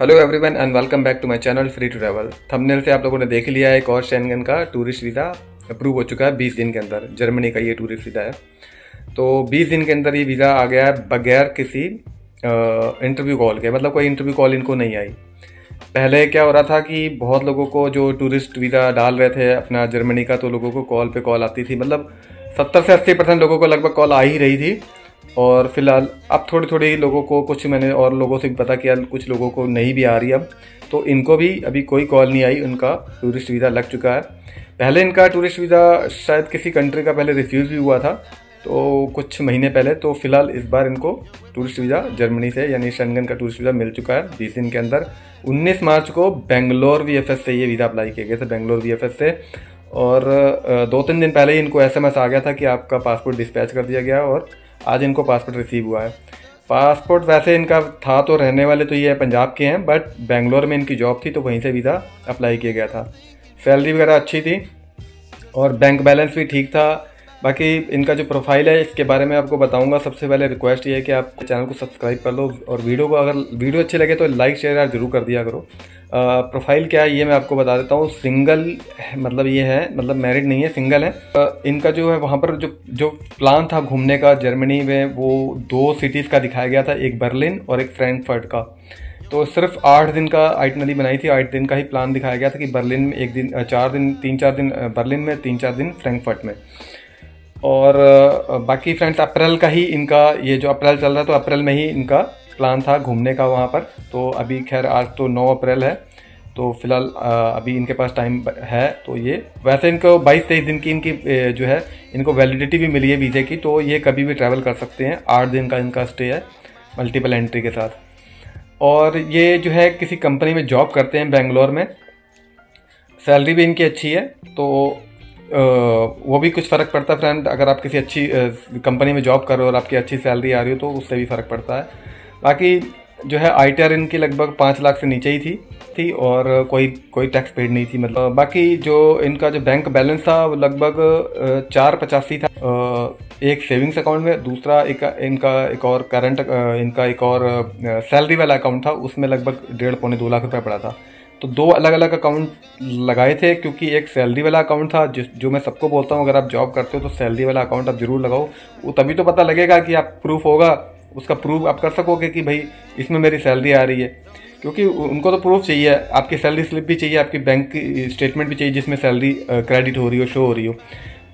Hello everyone and welcome back to my channel free to travel thumbnail से आप लोगों ने देख लिया है एक और शेंगन का टूरिस्ट वीज़ा अप्रूव हो चुका है 20 दिन के अंदर। जर्मनी का ये टूरिस्ट वीज़ा है। तो 20 दिन के अंदर ये वीज़ा आ गया है बगैर किसी इंटरव्यू कॉल के। मतलब कोई इंटरव्यू कॉल इनको नहीं आई। पहले क्या हो रहा था कि बहुत लोगों को जो टूरिस्ट वीज़ा डाल रहे थे अपना जर्मनी का तो लोगों को कॉल पर कॉल आती थी। मतलब सत्तर से अस्सी परसेंट लोगों को लगभग कॉल आ ही रही थी। और फ़िलहाल, अब थोड़ी थोड़ी लोगों को कुछ मैंने और लोगों से पता किया, कुछ लोगों को नहीं भी आ रही अब। तो इनको भी अभी कोई कॉल नहीं आई, उनका टूरिस्ट वीज़ा लग चुका है। पहले इनका टूरिस्ट वीज़ा शायद किसी कंट्री का पहले रिफ्यूज़ भी हुआ था तो कुछ महीने पहले तो फ़िलहाल इस बार इनको टूरिस्ट वीज़ा जर्मनी से, यानी शनगन का टूरिस्ट वीज़ा मिल चुका है बीस दिन के अंदर। 19 मार्च को बेंगलोर वीएफएस से ये वीज़ा अप्लाई किया गया था, बेंगलोर वीएफएस से। और दो तीन दिन पहले ही इनको एसएमएस आ गया था कि आपका पासपोर्ट डिस्पैच कर दिया गया और आज इनको पासपोर्ट रिसीव हुआ है। पासपोर्ट वैसे इनका था तो रहने वाले तो ये पंजाब के हैं बट बेंगलोर में इनकी जॉब थी तो वहीं से वीज़ा अप्लाई किया गया था। सैलरी वगैरह अच्छी थी और बैंक बैलेंस भी ठीक था। बाकी इनका जो प्रोफ़ाइल है, इसके बारे में आपको बताऊँगा। सबसे पहले रिक्वेस्ट ये है कि आप चैनल को सब्सक्राइब कर लो और वीडियो को अगर वीडियो अच्छी लगे तो लाइक शेयर यार ज़रूर कर दिया करो। प्रोफ़ाइल क्या है, ये मैं आपको बता देता हूँ। सिंगल मतलब ये है मतलब मैरिड नहीं है सिंगल है। इनका जो है, वहाँ पर जो जो प्लान था घूमने का जर्मनी में, वो दो सिटीज़ का दिखाया गया था, एक बर्लिन और एक फ्रैंकफर्ट का। तो सिर्फ़ आठ दिन का आइटनरी बनाई थी, आठ दिन का ही प्लान दिखाया गया था कि बर्लिन में एक दिन चार दिन, तीन चार दिन बर्लिन में, तीन चार दिन फ्रैंकफर्ट में। और बाकी फ्रेंड्स अप्रैल का ही इनका ये जो अप्रैल चल रहा है तो अप्रैल में ही इनका प्लान था घूमने का वहाँ पर। तो अभी खैर आज तो 9 अप्रैल है तो फ़िलहाल अभी इनके पास टाइम है तो ये। वैसे इनको 22 तेईस दिन की इनकी जो है, इनको वैलिडिटी भी मिली है वीज़े की तो ये कभी भी ट्रैवल कर सकते हैं। आठ दिन का इनका स्टे है मल्टीपल एंट्री के साथ। और ये जो है, किसी कंपनी में जॉब करते हैं बेंगलोर में। सैलरी भी इनकी अच्छी है तो वो भी कुछ फ़र्क पड़ता है फ्रेंड अगर आप किसी अच्छी कंपनी में जॉब कर रहे हो और आपकी अच्छी सैलरी आ रही हो तो उससे भी फ़र्क पड़ता है। बाकी जो है आई टी इनकी लगभग पाँच लाख से नीचे ही थी थी और कोई कोई टैक्स पेड नहीं थी मतलब। बाकी जो इनका जो बैंक बैलेंस था, वो लगभग चार पचासी था। एक सेविंग्स अकाउंट में, दूसरा एक, इनका एक और करंट इनका एक और सैलरी वाला अकाउंट था, उसमें लगभग डेढ़ पौने दो लाख रुपये पड़ा था। तो दो अलग अलग अकाउंट लगाए थे, क्योंकि एक सैलरी वाला अकाउंट था, जिस, जो मैं सबको बोलता हूँ, अगर आप जॉब करते हो तो सैलरी वाला अकाउंट आप ज़रूर लगाओ। वो तभी तो पता लगेगा कि आप प्रूफ होगा उसका प्रूफ आप कर सकोगे कि भाई इसमें मेरी सैलरी आ रही है। क्योंकि उनको तो प्रूफ चाहिए, आपकी सैलरी स्लिप भी चाहिए, आपकी बैंक की स्टेटमेंट भी चाहिए जिसमें सैलरी क्रेडिट हो रही हो शो हो रही हो।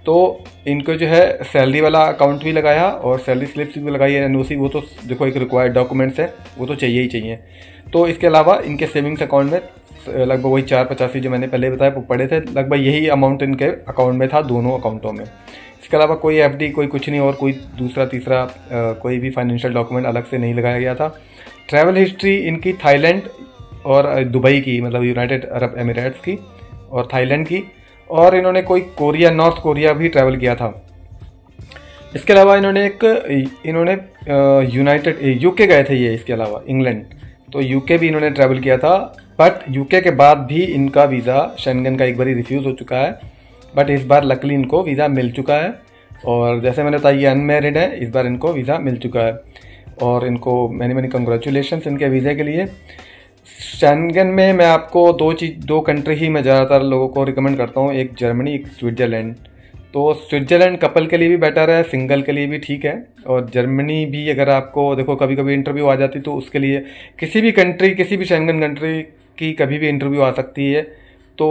तो इनको जो है सैलरी वाला अकाउंट भी लगाया और सैलरी स्लिप्स भी लगाई है एन वो तो देखो एक रिक्वायर्ड डॉक्यूमेंट्स है, वो तो चाहिए ही चाहिए। तो इसके अलावा इनके सेविंग्स अकाउंट में लगभग वही चार पचासी जो मैंने पहले बताया, वो पड़े थे। लगभग यही अमाउंट इनके अकाउंट में था, दोनों अकाउंटों में। इसके अलावा कोई एफडी कोई कुछ नहीं और कोई दूसरा, तीसरा कोई भी फाइनेंशियल डॉक्यूमेंट अलग से नहीं लगाया गया था। ट्रैवल हिस्ट्री इनकी थाईलैंड और दुबई की मतलब यूनाइटेड अरब एमिरेट्स की और थाईलैंड की। और इन्होंने कोई कोरिया नॉर्थ कोरिया भी ट्रैवल किया था। इसके अलावा इन्होंने एक, इन्होंने यूनाइटेड यूके गए थे ये, इसके अलावा इंग्लैंड तो यूके भी इन्होंने ट्रैवल किया था। बट यूके के बाद भी इनका वीज़ा शेंगन का एक बार रिफ्यूज़ हो चुका है। बट इस बार लकली इनको वीज़ा मिल चुका है। और जैसे मैंने बताया, ये अनमेरिड है, इस बार इनको वीज़ा मिल चुका है। और इनको मैनी मैनी कंग्रेचुलेशन इनके वीज़े के लिए। शेंगन में मैं आपको दो चीज़, दो कंट्री ही मैं ज़्यादातर लोगों को रिकमेंड करता हूँ। एक जर्मनी एक स्विट्ज़रलैंड तो स्विट्ज़रलैंड कपल के लिए भी बेटर है सिंगल के लिए भी ठीक है। और जर्मनी भी अगर आपको, देखो कभी कभी इंटरव्यू आ जाती तो उसके लिए किसी भी कंट्री किसी भी शेंगन कंट्री की कभी भी इंटरव्यू आ सकती है। तो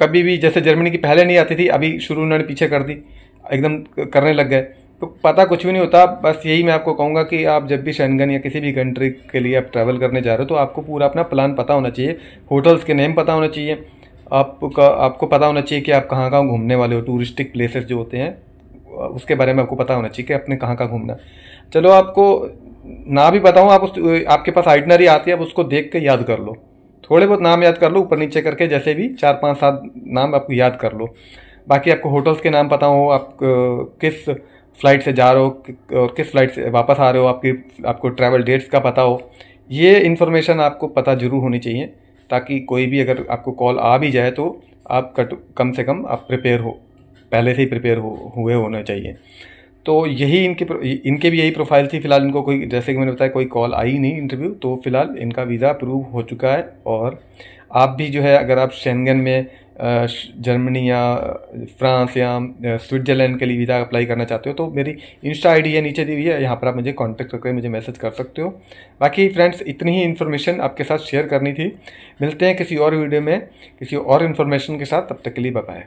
कभी भी, जैसे जर्मनी की पहले नहीं आती थी, अभी शुरू उन्होंने पीछे कर दी, एकदम करने लग गए। तो पता कुछ भी नहीं होता, बस यही मैं आपको कहूँगा कि आप जब भी शेंगन या किसी भी कंट्री के लिए आप ट्रैवल करने जा रहे हो तो आपको पूरा अपना प्लान पता होना चाहिए होटल्स के नेम पता होना चाहिए। आपका, आपको पता होना चाहिए कि आप कहाँ कहाँ घूमने वाले हो टूरिस्टिक प्लेसेस जो होते हैं, उसके बारे में आपको पता होना चाहिए कि आपने कहाँ कहाँ घूमना चलो आपको ना भी बताऊँ आप उस, आपके पास आइटनरी आती है, आप उसको देख के याद कर लो। थोड़े बहुत नाम याद कर लो, ऊपर नीचे करके जैसे भी चार पाँच सात नाम आपको याद कर लो। बाकी आपको होटल्स के नाम पता हो, आप किस फ़्लाइट से जा रहे हो और किस फ़्लाइट से वापस आ रहे हो, आपकी, आपको ट्रैवल डेट्स का पता हो, ये इन्फॉर्मेशन आपको पता ज़रूर होनी चाहिए, ताकि कोई भी अगर आपको कॉल आ भी जाए तो आप कट, कम से कम आप प्रिपेयर हो, पहले से ही प्रिपेयर हो, हुए होने चाहिए। तो यही इनके इनके भी यही प्रोफ़ाइल थी फ़िलहाल इनको कोई, जैसे कि मैंने बताया, कोई कॉल आई नहीं इंटरव्यू तो फ़िलहाल इनका वीज़ा अप्रूव हो चुका है और आप भी जो है, अगर आप शेंगन में जर्मनी या फ्रांस या स्विट्ज़रलैंड के लिए वीज़ा अप्लाई करना चाहते हो तो मेरी इंस्टा आईडी है, नीचे दी हुई है, यहाँ पर आप मुझे कांटेक्ट करके मुझे मैसेज कर सकते हो। बाकी फ्रेंड्स इतनी ही इन्फॉर्मेशन आपके साथ शेयर करनी थी। मिलते हैं किसी और वीडियो में, किसी और इन्फॉर्मेशन के साथ, तब तक के लिए बाय